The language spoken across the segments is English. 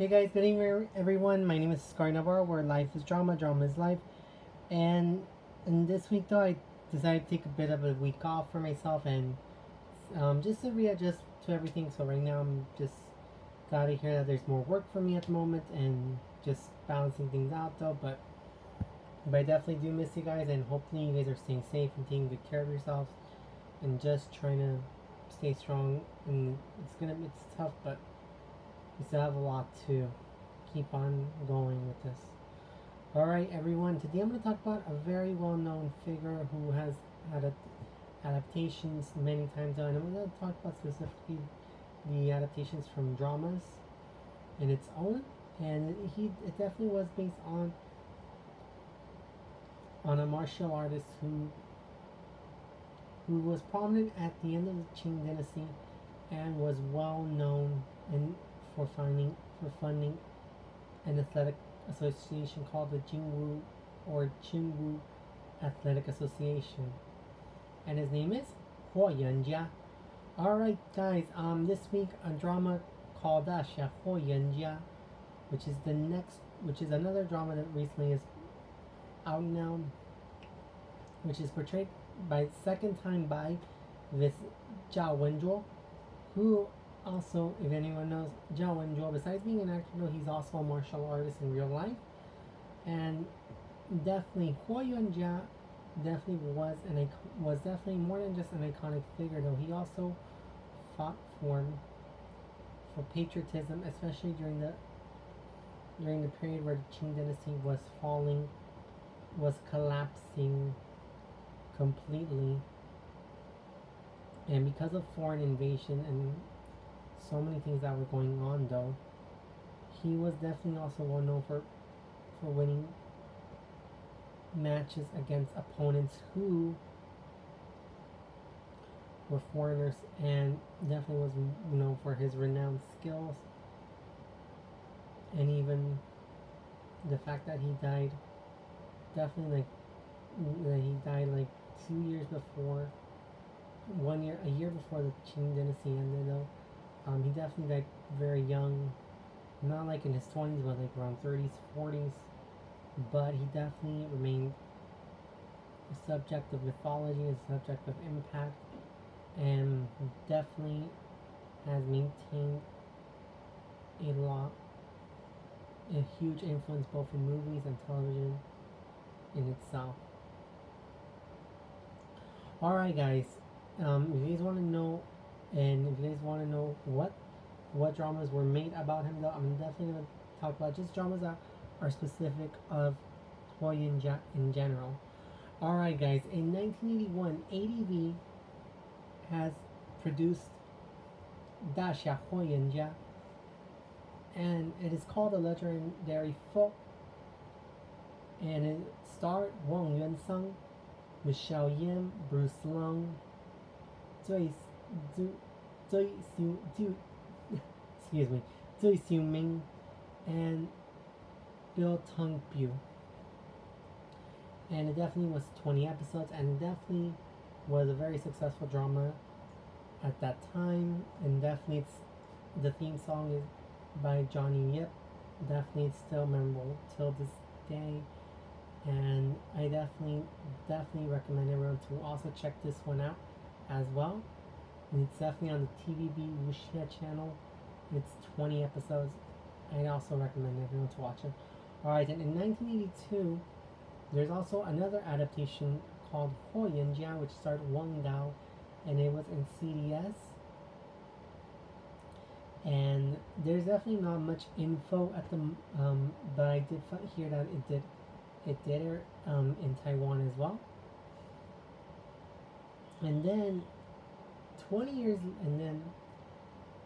Hey guys, good evening everyone. My name is Ascary Navarro, where life is drama, drama is life. And and this week though, I decided to take a bit of a week off for myself and um, just to readjust to everything. So right now I'm just glad to hear that there's more work for me at the moment and just balancing things out though. But but I definitely do miss you guys and hopefully you guys are staying safe and taking good care of yourselves and just trying to stay strong. And it's gonna it's tough, but we still have a lot to keep on going with this. Alright everyone, today I'm going to talk about a very well-known figure who has had adaptations many times and I'm going to talk about specifically the adaptations from dramas in its own and he it definitely was based on on a martial artist who who was prominent at the end of the Qing dynasty and was well known in for funding for funding an athletic association called the Jingwu or Jinwu Athletic Association. And his name is Huo Yuanjia. Alright guys, um this week a drama called Daxia Huo Yuanjia, which is the next which is another drama that recently is out now which is portrayed by second time by this Zhao Wenzhuo, who also, if anyone knows, Zhao Wenzhuo, besides being an actor, he's also a martial artist in real life. And definitely, Huo Yuanjia definitely was an was definitely more than just an iconic figure, though. He also fought for for patriotism, especially during the during the period where the Qing dynasty was falling, was collapsing completely. And because of foreign invasion and so many things that were going on though. He was definitely also well known for for winning matches against opponents who were foreigners and definitely was known for his renowned skills and even the fact that he died definitely like that he died like two years before one year a year before the Qing dynasty ended though um, he definitely died very young, not like in his 20s, but like around 30s, 40s. But he definitely remained a subject of mythology, a subject of impact, and definitely has maintained a lot, a huge influence both in movies and television in itself. Alright guys, um, if you guys want to know and if you guys want to know what what dramas were made about him, though, I'm definitely to talk about just dramas that are specific of Huo Yuanjia in general. Alright guys, in 1981, ATV has produced Daxia Huo Yuanjia and it is called The Legendary Folk and it starred Wong Wang Yuen San, Michelle Yeoh, Bruce Leung, Joyce do do do excuse me Do Xiu Ming and Bill Tung Bu. And it definitely was 20 episodes and definitely was a very successful drama at that time and definitely the theme song is by Johnny Yip. Definitely it's still memorable till this day. And I definitely definitely recommend everyone to also check this one out as well. And it's definitely on the TVB Wuxia channel. It's 20 episodes. I also recommend everyone to watch it. Alright, and in 1982, there's also another adaptation called Huo Yuanjia, which starred Wang Dao, and it was in CTS. And there's definitely not much info at the, um, but I did hear that it did, it did um, in Taiwan as well. And then 20 years, and then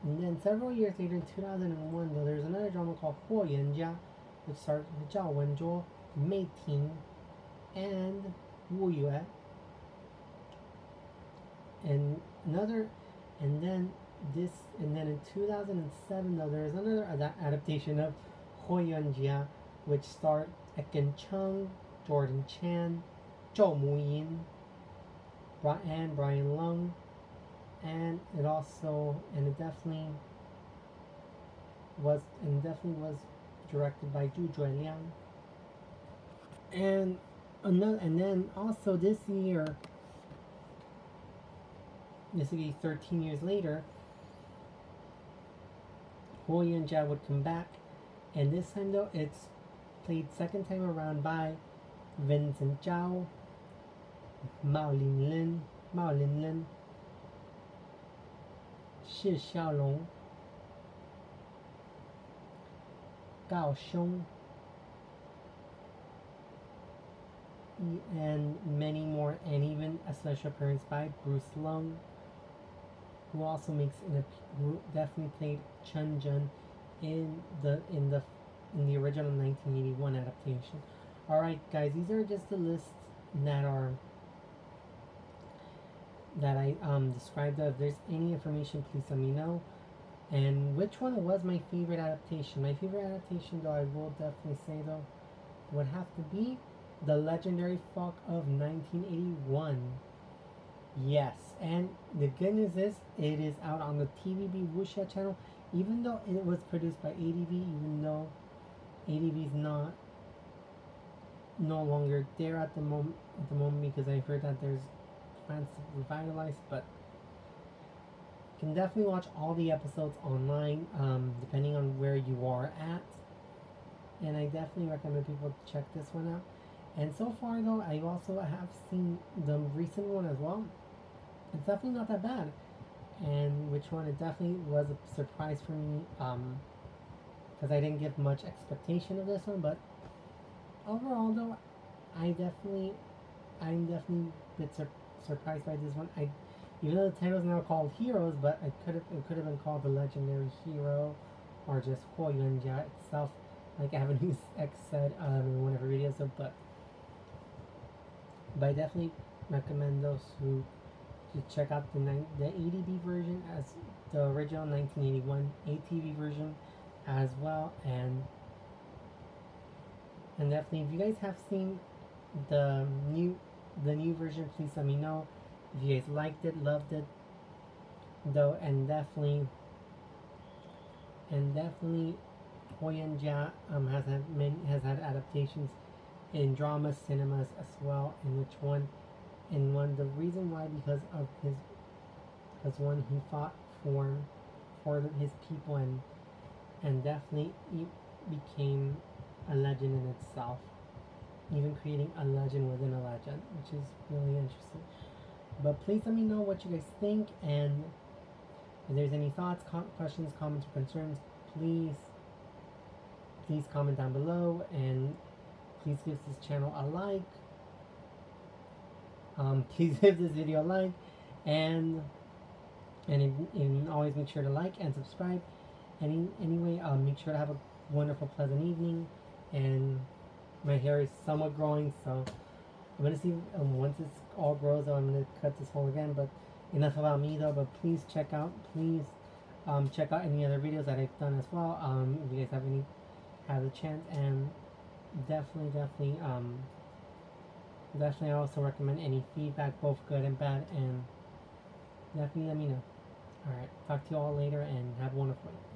and then several years later, in 2001, though, there's another drama called Huo Yuanjia, which stars Zhao Wenzhuo, Mei Ting, and Wu Yue. And another, and then this, and then in 2007, though, there's another ad adaptation of Huo Yuanjia, which starred Ekin Cheng, Jordan Chan, Zhou Muyin, and Brian Leung, and it also and it definitely was and definitely was directed by Zhu Liang. And another, and then also this year, this will be 13 years later, Huo Yuanjia would come back, and this time though it's played second time around by Vincent Zhao, Mao Linlin, Mao Linlin, Shi Xiaolong, Gao Xiong, and many more, and even a special appearance by Bruce Leung, who also makes an who definitely played Chen Zhen in the in the in the original 1981 adaptation. All right, guys, these are just the lists that are that I um, described. If there's any information, please let me know. And which one was my favorite adaptation? My favorite adaptation, though, I will definitely say though, would have to be the legendary Fok of 1981. Yes, and the good news is it is out on the TVB Wuxia channel, even though it was produced by ATV, even though ATV is not no longer there at the moment at the moment because I heard that there's plans to revitalize, but you can definitely watch all the episodes online, um, depending on where you are at. And I definitely recommend people check this one out. And so far, though, I also have seen the recent one as well. It's definitely not that bad. And which one? It definitely was a surprise for me. Um, because I didn't give much expectation of this one, but overall, though, I definitely, I'm definitely a bit sur- surprised by this one. I, even though the title is now called Heroes, but it could have it could have been called the Legendary Hero, or just Huo Yuanjia itself, like Avenue X said um, in one of her videos. So, but but I definitely recommend those who to check out the the ATV version as the original 1981 ATV version as well, and and definitely if you guys have seen the new the new version, please let me know if you guys liked it, loved it, though, and definitely and definitely Huo Yuanjia um, has had many has had adaptations in drama cinemas as well in which one and one the reason why because of his because one he fought for for his people and and definitely he became a legend in itself even creating a legend within a legend which is really interesting but please let me know what you guys think and if there's any thoughts com- questions comments or concerns please please comment down below and please give this channel a like. Um, please give this video a like and and, and always make sure to like and subscribe. Any anyway, um, make sure to have a wonderful, pleasant evening. And my hair is somewhat growing, so I'm gonna see um, once it's all grows. I'm gonna cut this whole again. But enough about me though. But please check out, please um, check out any other videos that I've done as well. Um, if you guys have any have a chance and definitely, definitely, um, definitely I also recommend any feedback, both good and bad, and definitely let me know. Alright, talk to you all later and have a wonderful day.